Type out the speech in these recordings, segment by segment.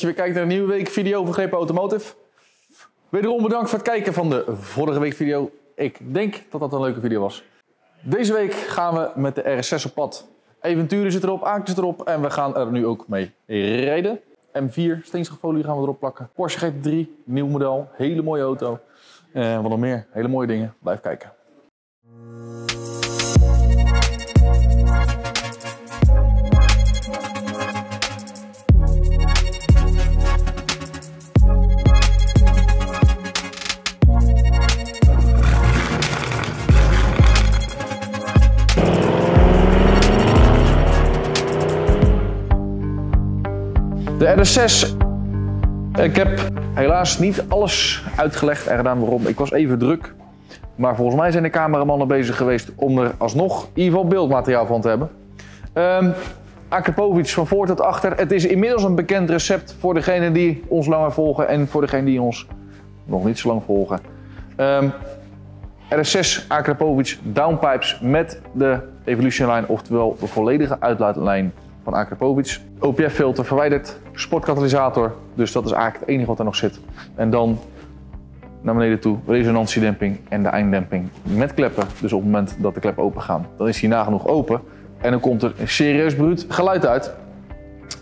dat je kijkt naar een nieuwe week video van GP Automotive. Wederom bedankt voor het kijken van de vorige week video. Ik denk dat dat een leuke video was. Deze week gaan we met de RS6 op pad. Eventuren zit erop, Aken zit erop en we gaan er nu ook mee rijden. M4 steenschafolie gaan we erop plakken. Porsche GT3, nieuw model, hele mooie auto. En wat nog meer, hele mooie dingen. Blijf kijken. De RS6. Ik heb helaas niet alles uitgelegd en gedaan waarom. Ik was even druk. Maar volgens mij zijn de cameramannen bezig geweest om er alsnog in ieder geval beeldmateriaal van te hebben. Um, Akrapovic van voor tot achter. Het is inmiddels een bekend recept voor degenen die ons langer volgen en voor degenen die ons nog niet zo lang volgen. Um, RS6 Akrapovic downpipes met de Evolution Line, oftewel de volledige uitlaatlijm van Akrapovic. OPF-filter verwijderd, sportkatalysator, dus dat is eigenlijk het enige wat er nog zit. En dan naar beneden toe, resonantiedemping en de einddemping met kleppen. Dus op het moment dat de kleppen open gaan, dan is hij nagenoeg open. En dan komt er een serieus bruut geluid uit.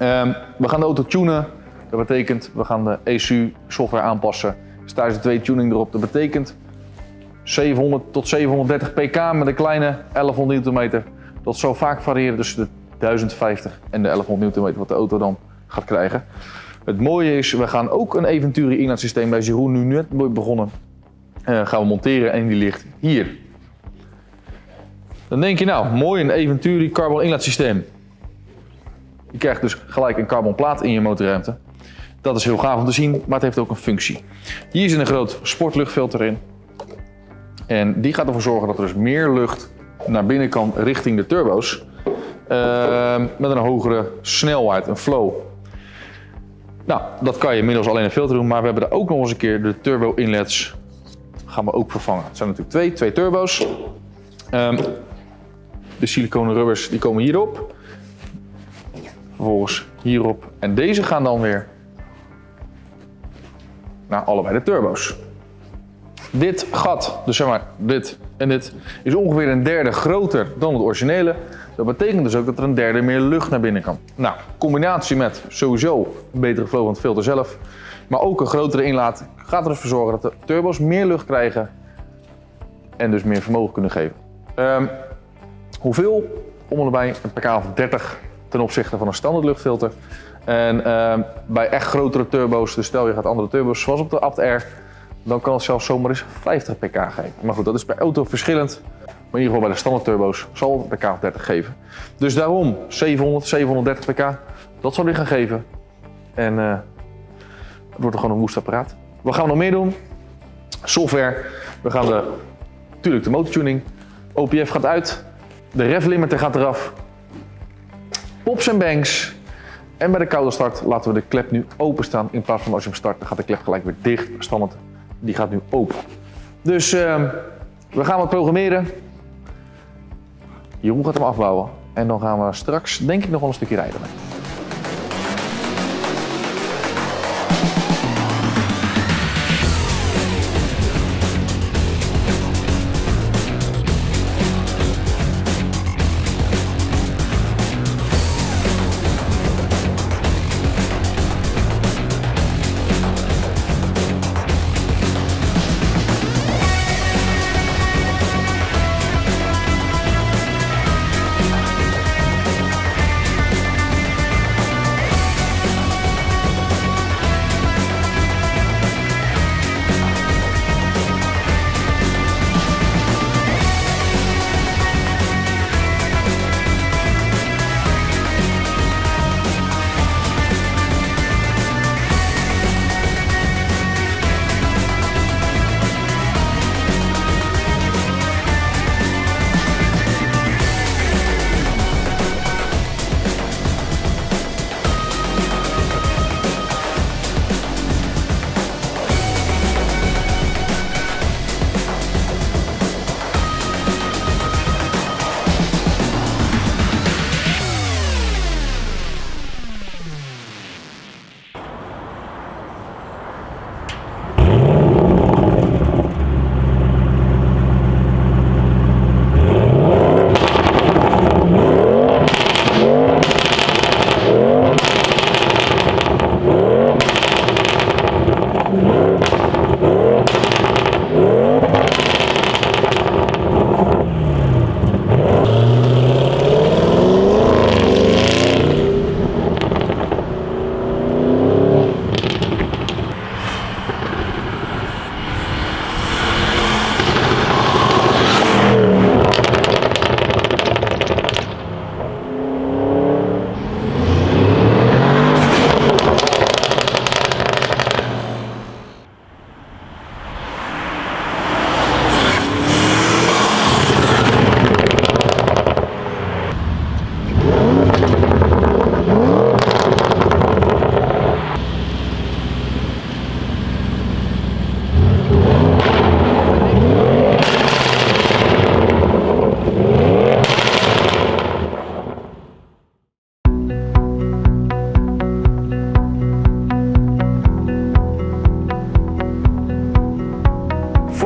Um, we gaan de auto tunen. Dat betekent, we gaan de ECU software aanpassen. Staan de twee tuning erop. Dat betekent 700 tot 730 pk met een kleine 1100 Nm. Dat zal vaak variëren tussen de 1050 en de 1100 Nm wat de auto dan gaat krijgen. Het mooie is, we gaan ook een Eventuri inlaatsysteem bij Jeroen nu net begonnen. Uh, gaan we monteren en die ligt hier. Dan denk je nou, mooi een Eventuri carbon inlaatsysteem. Je krijgt dus gelijk een carbon plaat in je motorruimte. Dat is heel gaaf om te zien, maar het heeft ook een functie. Hier zit een groot sportluchtfilter in. En die gaat ervoor zorgen dat er dus meer lucht naar binnen kan richting de turbo's. Uh, met een hogere snelheid, een flow. Nou, dat kan je inmiddels alleen een filter doen, maar we hebben er ook nog eens een keer de turbo inlets gaan we ook vervangen. Het zijn natuurlijk twee, twee turbo's. Um, de siliconen rubbers die komen hierop. Vervolgens hierop. En deze gaan dan weer naar allebei de turbo's. Dit gat, dus zeg maar dit en dit, is ongeveer een derde groter dan het originele. Dat betekent dus ook dat er een derde meer lucht naar binnen kan. Nou, combinatie met sowieso een betere flow van het filter zelf, maar ook een grotere inlaat, gaat er dus zorgen dat de turbo's meer lucht krijgen en dus meer vermogen kunnen geven. Um, hoeveel? Om erbij een pk of 30 ten opzichte van een standaard luchtfilter. En um, bij echt grotere turbo's, dus stel je gaat andere turbo's zoals op de Apt R, dan kan het zelfs zomaar eens 50 pk geven. Maar goed, dat is per auto verschillend. Maar in ieder geval bij de standaard turbo's zal het pk 30 geven. Dus daarom 700, 730 pk, dat zal hij gaan geven. En uh, het wordt gewoon een woest apparaat. Wat gaan we nog meer doen? Software. We gaan de, natuurlijk de motortuning. OPF gaat uit. De rev limiter gaat eraf. Pops en bangs. En bij de koude start laten we de klep nu openstaan. In plaats van als je hem start, dan gaat de klep gelijk weer dicht. Standaard, die gaat nu open. Dus uh, we gaan wat programmeren. Jeroen gaat hem afbouwen. En dan gaan we straks, denk ik, nog wel een stukje rijden.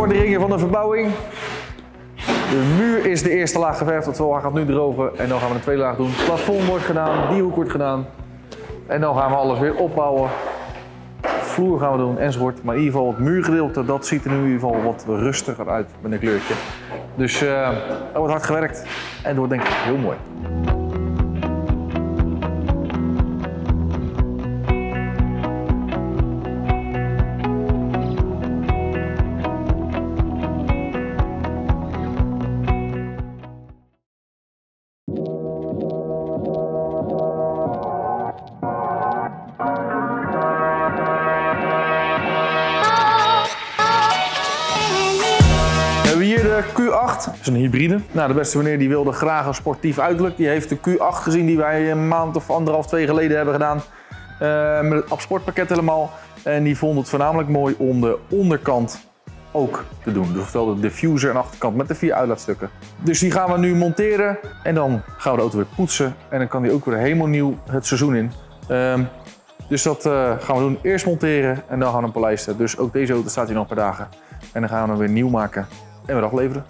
vorderingen van de verbouwing. De muur is de eerste laag geverfd, dat we gaat nu drogen. En dan gaan we de tweede laag doen. Het plafond wordt gedaan, die hoek wordt gedaan. En dan gaan we alles weer opbouwen. Vloer gaan we doen enzovoort. Maar in ieder geval het muurgedeelte, dat ziet er nu in ieder geval wat rustiger uit met een kleurtje. Dus uh, er wordt hard gewerkt en het wordt denk ik heel mooi. Dat is een hybride. Nou, de beste meneer die wilde graag een sportief uiterlijk. Die heeft de Q8 gezien die wij een maand of anderhalf, twee geleden hebben gedaan. Uh, met het absportpakket helemaal. En die vond het voornamelijk mooi om de onderkant ook te doen. Dus oftewel de diffuser en achterkant met de vier uitlaatstukken. Dus die gaan we nu monteren en dan gaan we de auto weer poetsen. En dan kan die ook weer helemaal nieuw het seizoen in. Uh, dus dat uh, gaan we doen. Eerst monteren en dan gaan we polijsten. Dus ook deze auto staat hier nog een paar dagen. En dan gaan we hem weer nieuw maken en weer afleveren.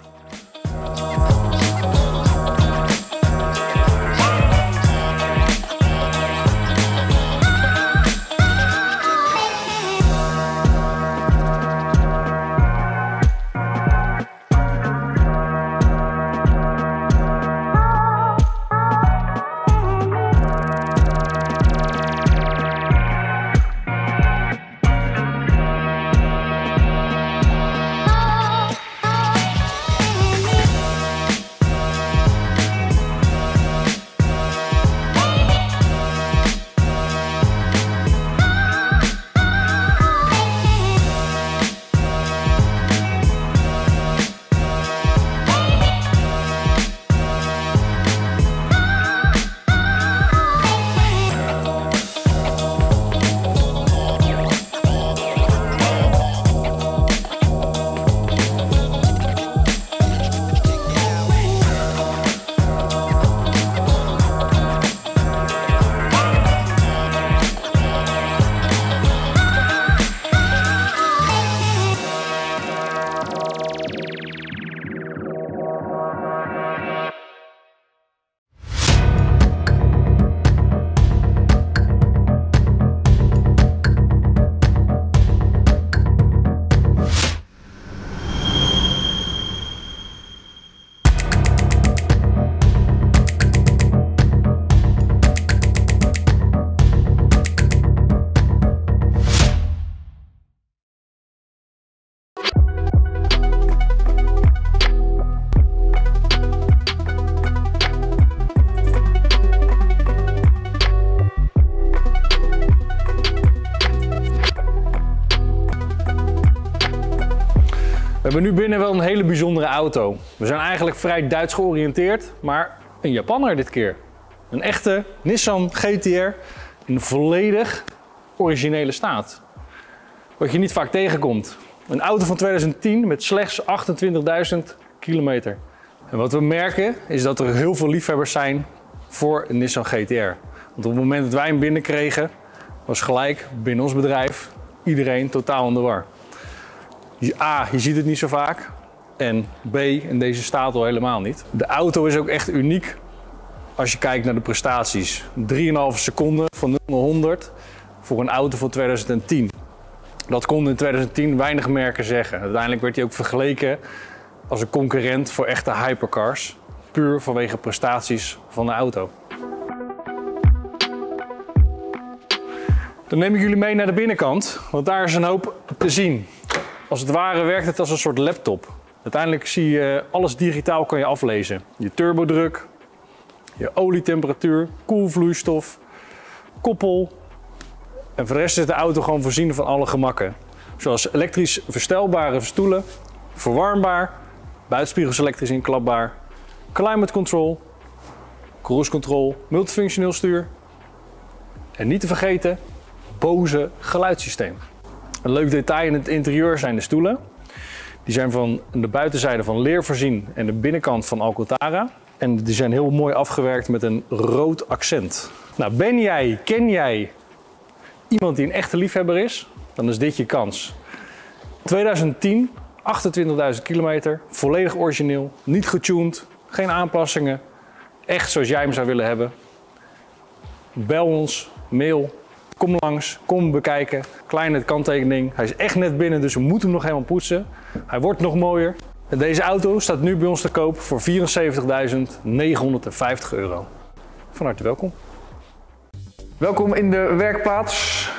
Hebben nu binnen wel een hele bijzondere auto. We zijn eigenlijk vrij Duits georiënteerd, maar een Japanner dit keer. Een echte Nissan GTR in volledig originele staat. Wat je niet vaak tegenkomt. Een auto van 2010 met slechts 28.000 kilometer. En wat we merken is dat er heel veel liefhebbers zijn voor een Nissan GTR. Want op het moment dat wij hem binnenkregen, was gelijk binnen ons bedrijf iedereen totaal in de war. A, je ziet het niet zo vaak. En B, in deze staat al helemaal niet. De auto is ook echt uniek als je kijkt naar de prestaties. 3,5 seconden van 0 naar 100 voor een auto van 2010. Dat konden in 2010 weinig merken zeggen. Uiteindelijk werd hij ook vergeleken als een concurrent voor echte hypercars. Puur vanwege prestaties van de auto. Dan neem ik jullie mee naar de binnenkant, want daar is een hoop te zien. Als het ware werkt het als een soort laptop. Uiteindelijk zie je alles digitaal kan je aflezen. Je turbodruk, je olietemperatuur, koelvloeistof, koppel. En voor de rest is de auto gewoon voorzien van alle gemakken. Zoals elektrisch verstelbare stoelen, verwarmbaar, buitenspiegels elektrisch inklapbaar, climate control, cruise control, multifunctioneel stuur. En niet te vergeten, Bose geluidssysteem. Een leuk detail in het interieur zijn de stoelen. Die zijn van de buitenzijde van leer voorzien en de binnenkant van Alcantara. En die zijn heel mooi afgewerkt met een rood accent. Nou, ben jij, ken jij iemand die een echte liefhebber is? Dan is dit je kans. 2010, 28.000 kilometer, volledig origineel, niet getuned, geen aanpassingen. Echt zoals jij hem zou willen hebben. Bel ons, mail, kom langs, kom bekijken. Kleine kanttekening. Hij is echt net binnen, dus we moeten hem nog helemaal poetsen. Hij wordt nog mooier. Deze auto staat nu bij ons te koop voor 74.950 euro. Van harte welkom. Welkom in de werkplaats.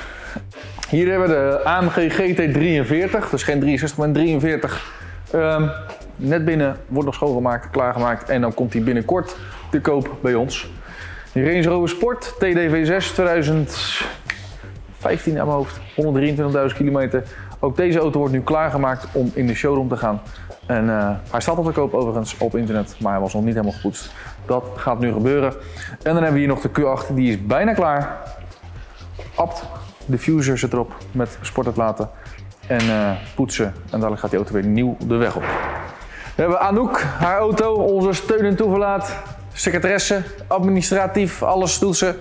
Hier hebben we de AMG GT43, dus geen 63, maar een 43. Ehm, net binnen, wordt nog schoongemaakt, klaargemaakt en dan komt hij binnenkort te koop bij ons. De Range Rover Sport TDV6 2015 aan mijn hoofd, 123.000 kilometer. Ook deze auto wordt nu klaargemaakt om in de showroom te gaan. En eh, hij staat op de koop overigens op internet, maar hij was nog niet helemaal gepoetst. Dat gaat nu gebeuren. En dan hebben we hier nog de Q8, die is bijna klaar. Apt, diffuser zit erop met sportuitlaten en eh, poetsen. En dadelijk gaat die auto weer nieuw de weg op. We hebben Anouk, haar auto, onze steun en toeverlaat. Secretaresse, administratief, alles doet ze.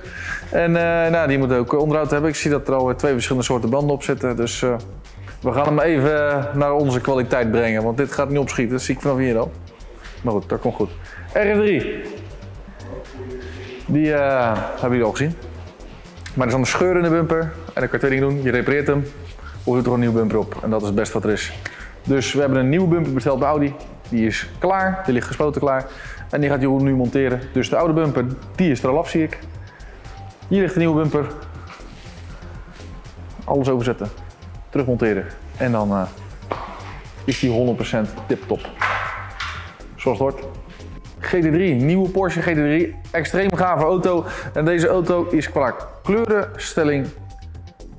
En eh, nou, die moet ook onderhoud hebben. Ik zie dat er al twee verschillende soorten banden op zitten. Dus uh, we gaan hem even naar onze kwaliteit brengen. Want dit gaat niet opschieten, dat zie ik vanaf hier al. Maar goed, dat komt goed. RF3. Die hebben jullie al gezien. Maar er is dan een scheur in de bumper. En dan kan je twee dingen doen. Je repareert hem. Of je doet er een nieuwe bumper op. En dat is het beste wat er is. Dus we hebben een nieuwe bumper besteld bij Audi. Die is klaar. Die ligt gespoten klaar. En die gaat Jeroen nu monteren. Dus de oude bumper, die is er al af zie ik. Hier ligt de nieuwe bumper. Alles overzetten. Terugmonteren. En dan uh, is die 100% tip-top. Zoals het hoort. GT3, nieuwe Porsche GT3. Extreem gave auto. En deze auto is qua kleurenstelling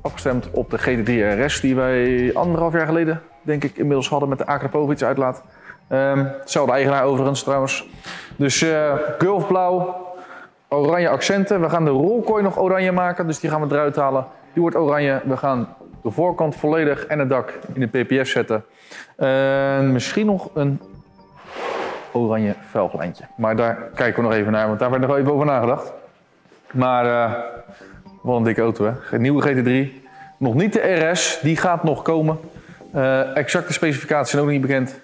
afgestemd op de GT3 RS die wij anderhalf jaar geleden, denk ik, inmiddels hadden met de Akrapovic uitlaat. Um, hetzelfde eigenaar overigens trouwens. Dus uh, gulfblauw, oranje accenten. We gaan de rolkooi nog oranje maken, dus die gaan we eruit halen. Die wordt oranje. We gaan de voorkant volledig en het dak in de PPF zetten. En misschien nog een oranje velglijntje. Maar daar kijken we nog even naar, want daar werd nog even over nagedacht. Maar uh, wat een dikke auto hè. Nieuwe GT3. Nog niet de RS, die gaat nog komen. Uh, exacte specificaties zijn ook niet bekend.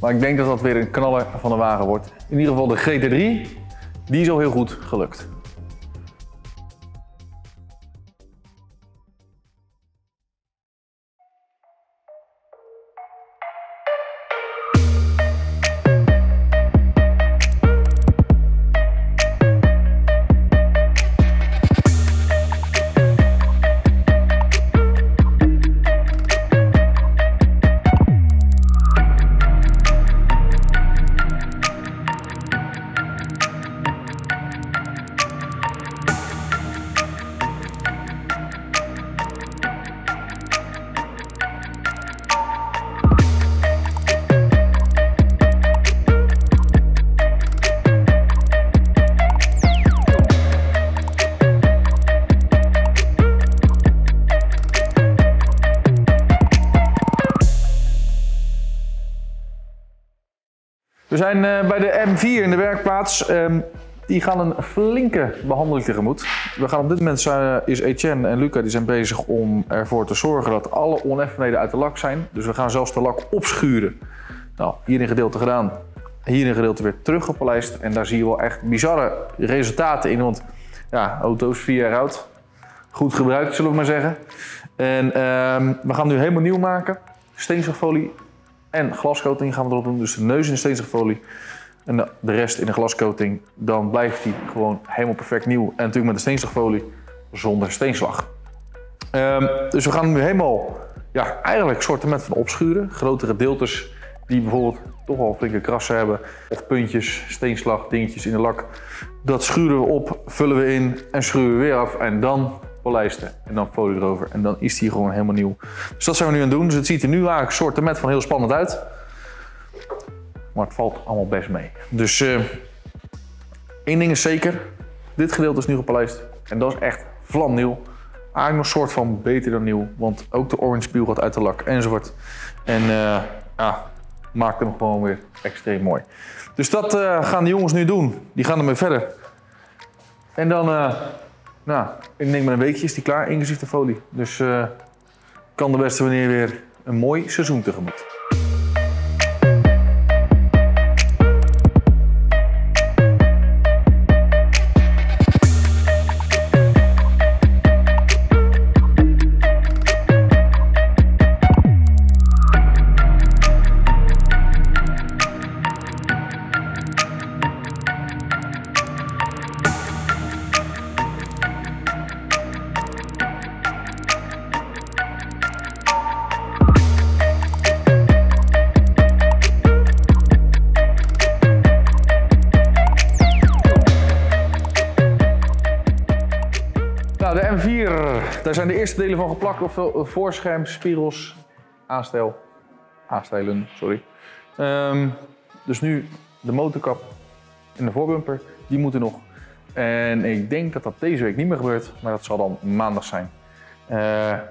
Maar ik denk dat dat weer een knaller van de wagen wordt. In ieder geval de GT3, die is al heel goed gelukt. Zijn uh, bij de M4 in de werkplaats. Um, die gaan een flinke behandeling tegemoet. We gaan op dit moment uh, is Etienne en Luca die zijn bezig om ervoor te zorgen dat alle oneffenheden uit de lak zijn. Dus we gaan zelfs de lak opschuren. Nou, hier een gedeelte gedaan. Hier een gedeelte weer teruggepolijst. En daar zie je wel echt bizarre resultaten in. Want ja, auto's vier jaar oud. Goed gebruikt, zullen we maar zeggen. En uh, we gaan nu helemaal nieuw maken. Steenstoffolie en glascoating gaan we erop doen. Dus de neus in de steenstoffolie en de rest in de glascoating. Dan blijft die gewoon helemaal perfect nieuw. En natuurlijk met de steenstoffolie zonder steenslag. Um, dus we gaan nu helemaal, ja, eigenlijk soorten met van opschuren. Grotere deeltes die bijvoorbeeld toch wel flinke krassen hebben. Of puntjes, steenslag, dingetjes in de lak. Dat schuren we op, vullen we in en schuren we weer af. En dan polijsten en dan folie erover. En dan is die gewoon helemaal nieuw. Dus dat zijn we nu aan het doen. Dus het ziet er nu eigenlijk soorten met van heel spannend uit. Maar het valt allemaal best mee. Dus uh, één ding is zeker. Dit gedeelte is nu gepolijst. En dat is echt vlamnieuw. Eigenlijk nog een soort van beter dan nieuw. Want ook de orange peel gaat uit de lak enzovoort. En uh, ja, maakt hem gewoon weer extreem mooi. Dus dat uh, gaan de jongens nu doen. Die gaan ermee verder. En dan, nou, ik denk met een weekje is die klaar, inclusief de folie. Dus uh, kan de beste wanneer weer een mooi seizoen tegemoet. Daar zijn de eerste delen van geplakt. Of eh, voorscherm, spiegels, aanstel. Aanstijlen, sorry. Ehm, dus nu de motorkap en de voorbumper, die moeten nog. En ik denk dat dat deze week niet meer gebeurt, maar dat zal dan maandag zijn. Eh, en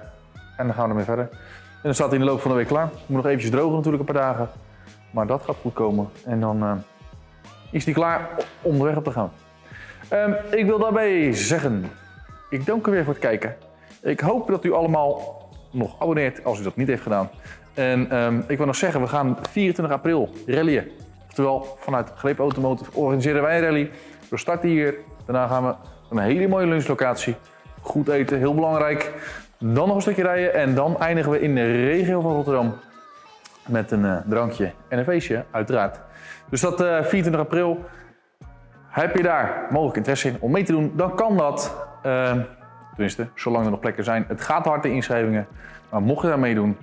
dan gaan we ermee verder. En dan staat hij in de loop van de week klaar. Moet nog eventjes drogen natuurlijk een paar dagen. Maar dat gaat goed komen. En dan eh, is hij klaar om de weg op te gaan. Ehm, ik wil daarbij zeggen, ik dank u weer voor het kijken. Ik hoop dat u allemaal nog abonneert als u dat niet heeft gedaan. En ehm, ik wil nog zeggen, we gaan 24 april rallyen. Oftewel, vanuit Greep Automotive organiseren wij een rally. We starten hier, daarna gaan we een hele mooie lunchlocatie. Goed eten, heel belangrijk. Dan nog een stukje rijden en dan eindigen we in de regio van Rotterdam. Met een eh, drankje en een feestje, uiteraard. Dus dat eh 24 april. Heb je daar mogelijk interesse in om mee te doen, dan kan dat. Ehm, tenminste, zolang er nog plekken zijn. Het gaat hard de inschrijvingen. Maar mocht je daar meedoen,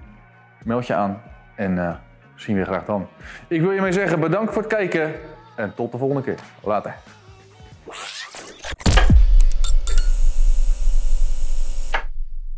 meld je aan. En eh, zien we graag dan. Ik wil je mee zeggen bedankt voor het kijken. En tot de volgende keer. Later.